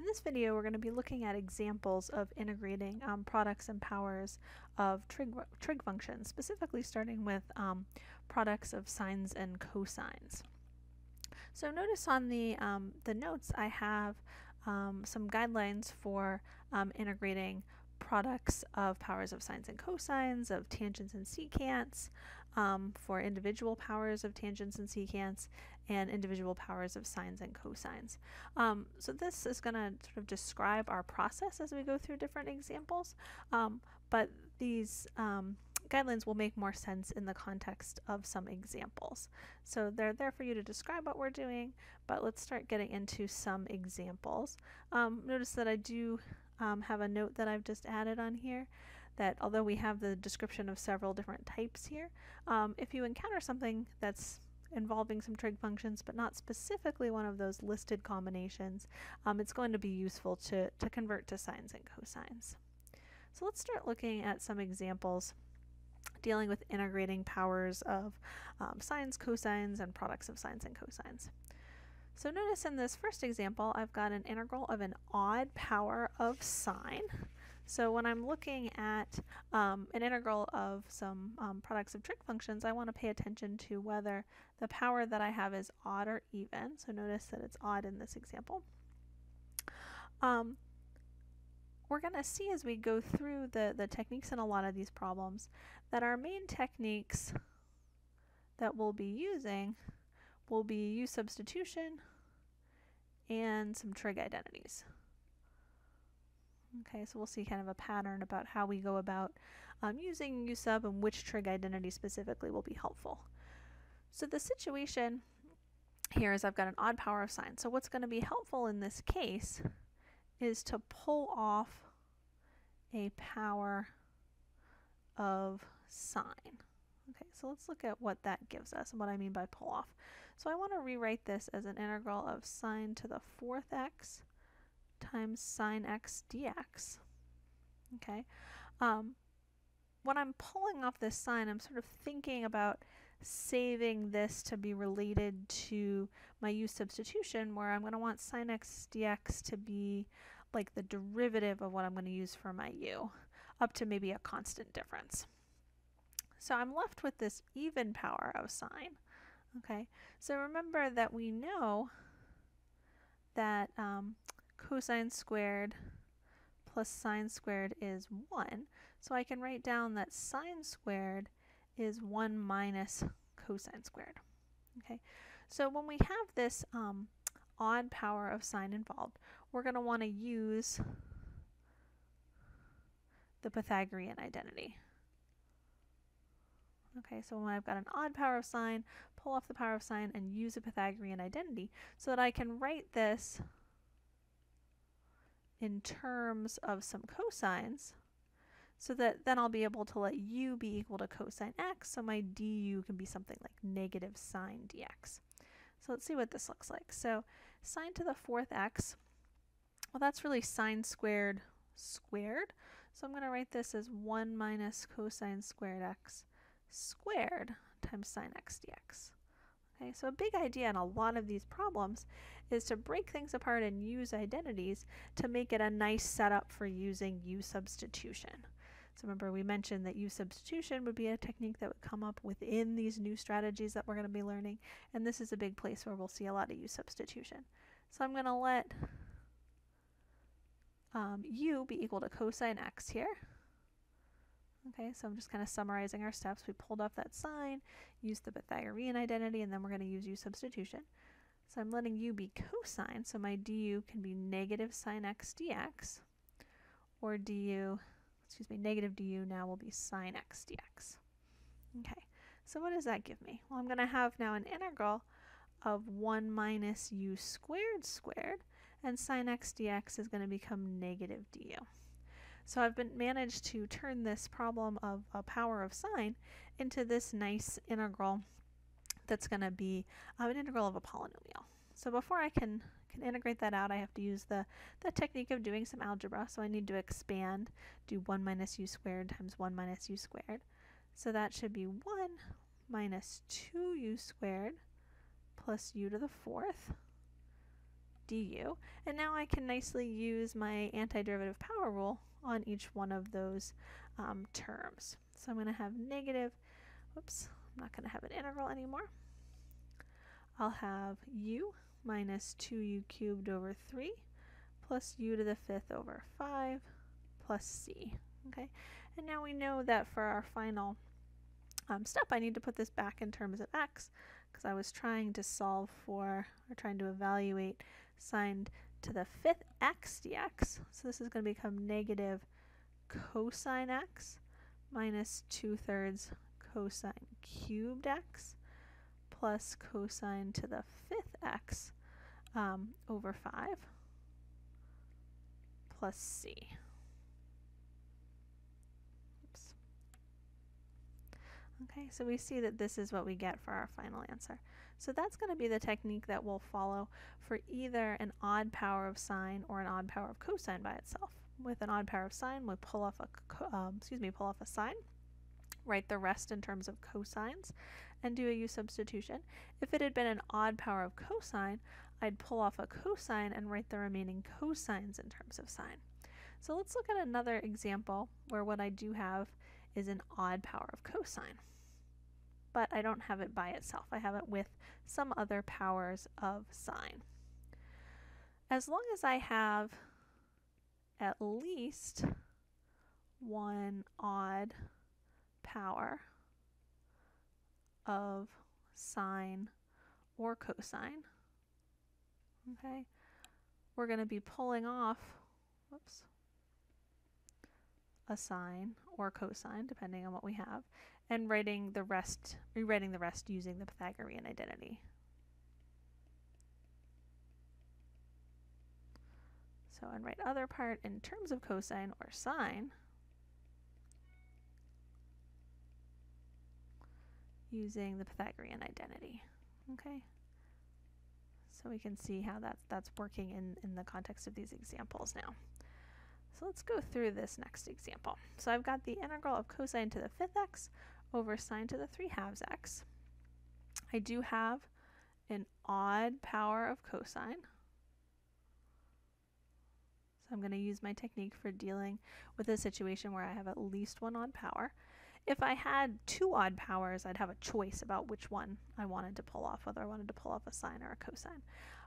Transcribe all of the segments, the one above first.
In this video, we're going to be looking at examples of integrating um, products and powers of trig, trig functions, specifically starting with um, products of sines and cosines. So notice on the, um, the notes I have um, some guidelines for um, integrating products of powers of sines and cosines, of tangents and secants, um, for individual powers of tangents and secants, and individual powers of sines and cosines. Um, so this is going to sort of describe our process as we go through different examples, um, but these um, guidelines will make more sense in the context of some examples. So they're there for you to describe what we're doing, but let's start getting into some examples. Um, notice that I do um, have a note that I've just added on here that although we have the description of several different types here, um, if you encounter something that's involving some trig functions, but not specifically one of those listed combinations, um, it's going to be useful to, to convert to sines and cosines. So let's start looking at some examples dealing with integrating powers of um, sines, cosines, and products of sines and cosines. So notice in this first example, I've got an integral of an odd power of sine. So when I'm looking at um, an integral of some um, products of trig functions, I want to pay attention to whether the power that I have is odd or even. So notice that it's odd in this example. Um, we're going to see as we go through the, the techniques in a lot of these problems that our main techniques that we'll be using will be u substitution and some trig identities. Okay, so we'll see kind of a pattern about how we go about um, using u sub and which trig identity specifically will be helpful. So the situation here is I've got an odd power of sine. So what's going to be helpful in this case is to pull off a power of sine. Okay, so let's look at what that gives us and what I mean by pull off. So I want to rewrite this as an integral of sine to the fourth x times sine x dx. Okay, um, when I'm pulling off this sine, I'm sort of thinking about saving this to be related to my u substitution where I'm going to want sine x dx to be like the derivative of what I'm going to use for my u up to maybe a constant difference. So I'm left with this even power of sine. Okay, so remember that we know that um, cosine squared plus sine squared is 1. So I can write down that sine squared is 1 minus cosine squared. Okay, so when we have this um, odd power of sine involved, we're going to want to use the Pythagorean identity. Okay, so when I've got an odd power of sine, pull off the power of sine and use a Pythagorean identity so that I can write this in terms of some cosines so that then I'll be able to let u be equal to cosine x, so my du can be something like negative sine dx. So let's see what this looks like. So sine to the fourth x, well that's really sine squared squared. So I'm going to write this as 1 minus cosine squared x squared times sine x dx. Okay, so a big idea in a lot of these problems is to break things apart and use identities to make it a nice setup for using u substitution. So remember we mentioned that u substitution would be a technique that would come up within these new strategies that we're going to be learning, and this is a big place where we'll see a lot of u substitution. So I'm going to let um, u be equal to cosine x here. Okay, so I'm just kind of summarizing our steps. We pulled off that sine, used the Pythagorean identity, and then we're going to use u substitution. So I'm letting u be cosine, so my du can be negative sine x dx, or du, excuse me, negative du now will be sine x dx. Okay, so what does that give me? Well, I'm going to have now an integral of 1 minus u squared squared, and sine x dx is going to become negative du. So I've been managed to turn this problem of a power of sine into this nice integral that's going to be uh, an integral of a polynomial. So before I can, can integrate that out, I have to use the, the technique of doing some algebra. So I need to expand, do 1 minus u squared times 1 minus u squared. So that should be 1 minus 2u squared plus u to the fourth du. And now I can nicely use my antiderivative power rule on each one of those um, terms. So I'm going to have negative, whoops, I'm not going to have an integral anymore. I'll have u minus 2u cubed over 3 plus u to the fifth over 5 plus c. Okay, and now we know that for our final um, step, I need to put this back in terms of x because I was trying to solve for, or trying to evaluate sine to the fifth x dx. So this is going to become negative cosine x minus 2 thirds cosine cubed x plus cosine to the fifth x um, over 5 plus c. Okay, so we see that this is what we get for our final answer. So that's going to be the technique that we'll follow for either an odd power of sine or an odd power of cosine by itself. With an odd power of sine, we pull off a um, excuse me, pull off a sine, write the rest in terms of cosines, and do a u substitution. If it had been an odd power of cosine, I'd pull off a cosine and write the remaining cosines in terms of sine. So let's look at another example where what I do have is an odd power of cosine. But I don't have it by itself. I have it with some other powers of sine. As long as I have at least one odd power of sine or cosine, okay, we're going to be pulling off, whoops, a sine or cosine, depending on what we have, and writing the rest, rewriting the rest using the Pythagorean identity. So, and write other part in terms of cosine or sine using the Pythagorean identity. Okay. So we can see how that's, that's working in, in the context of these examples now. So let's go through this next example. So I've got the integral of cosine to the fifth x over sine to the 3 halves x. I do have an odd power of cosine. So I'm going to use my technique for dealing with a situation where I have at least one odd power. If I had two odd powers, I'd have a choice about which one I wanted to pull off, whether I wanted to pull off a sine or a cosine.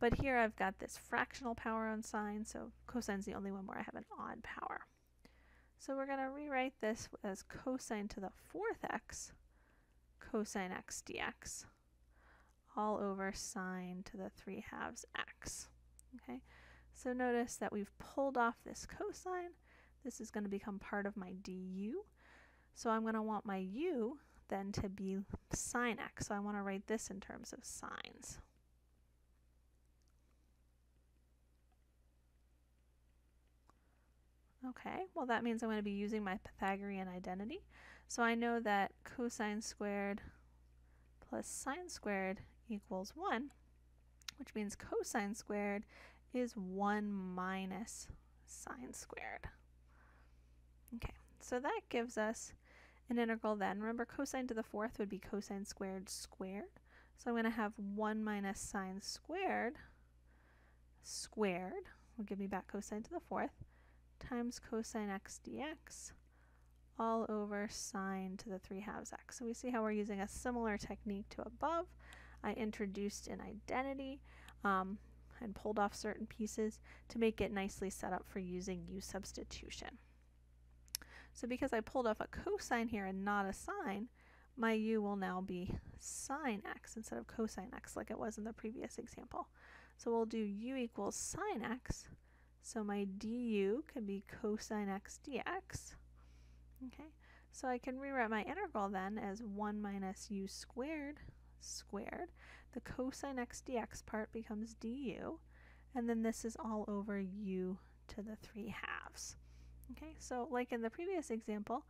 But here I've got this fractional power on sine, so cosine's the only one where I have an odd power. So we're going to rewrite this as cosine to the fourth x cosine x dx all over sine to the 3 halves x. Okay, so notice that we've pulled off this cosine. This is going to become part of my du. So I'm going to want my u then to be sine x. So I want to write this in terms of sines. Okay, well that means I'm going to be using my Pythagorean identity. So I know that cosine squared plus sine squared equals 1, which means cosine squared is 1 minus sine squared. Okay, so that gives us an integral then. Remember cosine to the fourth would be cosine squared squared. So I'm going to have 1 minus sine squared squared will give me back cosine to the fourth times cosine x dx all over sine to the 3 halves x. So we see how we're using a similar technique to above. I introduced an identity um, and pulled off certain pieces to make it nicely set up for using u substitution. So because I pulled off a cosine here and not a sine, my u will now be sine x instead of cosine x like it was in the previous example. So we'll do u equals sine x. So my du can be cosine x dx. Okay, so I can rewrite my integral then as 1 minus u squared squared. The cosine x dx part becomes du, and then this is all over u to the 3 halves. Okay, so like in the previous example,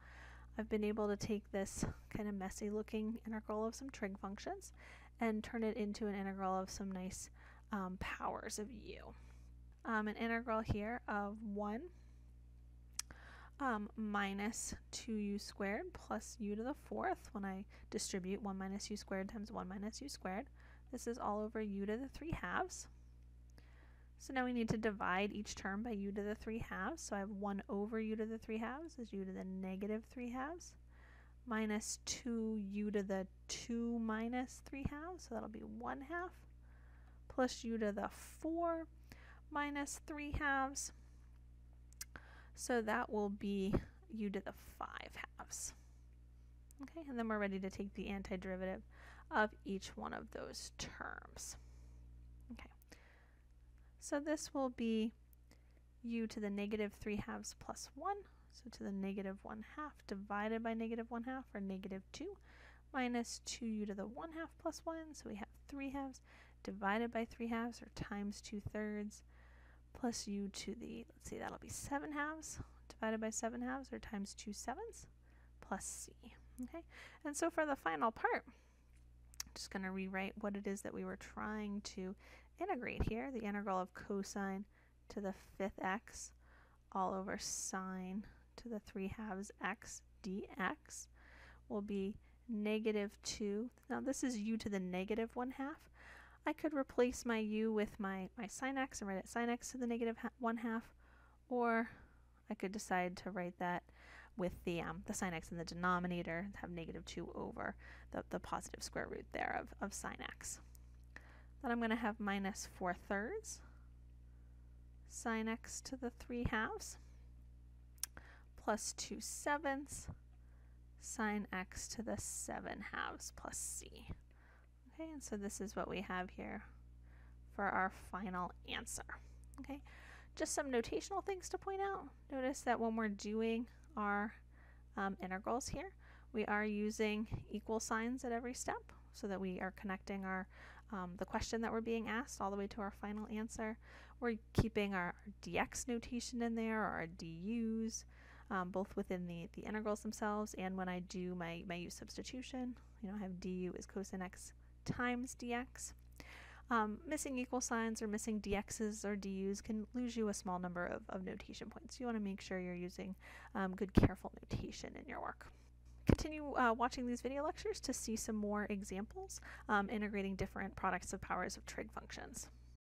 I've been able to take this kind of messy looking integral of some trig functions and turn it into an integral of some nice um, powers of u. Um, an integral here of 1 um, minus 2u squared plus u to the fourth when I distribute 1 minus u squared times 1 minus u squared. This is all over u to the 3 halves. So now we need to divide each term by u to the 3 halves. So I have 1 over u to the 3 halves is u to the negative 3 halves minus 2u to the 2 minus 3 halves. So that'll be 1 half plus u to the 4 minus 3 halves. So that will be u to the 5 halves. Okay, and then we're ready to take the antiderivative of each one of those terms. Okay, so this will be u to the negative 3 halves plus 1, so to the negative 1 half divided by negative 1 half, or negative 2, minus 2u to the 1 half plus 1, so we have 3 halves, divided by 3 halves, or times 2 thirds, plus u to the, let's see, that'll be 7 halves, divided by 7 halves, or times 2 sevenths, plus c. Okay, and so for the final part, just going to rewrite what it is that we were trying to integrate here, the integral of cosine to the fifth x all over sine to the 3 halves x dx will be negative 2. Now this is u to the negative 1 half. I could replace my u with my, my sine x and write it sine x to the negative 1 half, or I could decide to write that with the, um, the sine x in the denominator, and have negative 2 over the, the positive square root there of, of sine x. Then I'm going to have minus 4 thirds sine x to the 3 halves plus 2 sevenths sine x to the 7 halves plus c. Okay, and so this is what we have here for our final answer. Okay, just some notational things to point out. Notice that when we're doing our um, integrals here. We are using equal signs at every step so that we are connecting our um, the question that we're being asked all the way to our final answer. We're keeping our, dx notation in there or our du's um, both within the, the integrals themselves and when I do my, my u substitution. You know, I have du is cosine x times dx. Um, missing equal signs or missing dx's or du's can lose you a small number of, of notation points. You want to make sure you're using um, good careful notation in your work. Continue uh, watching these video lectures to see some more examples um, integrating different products of powers of trig functions.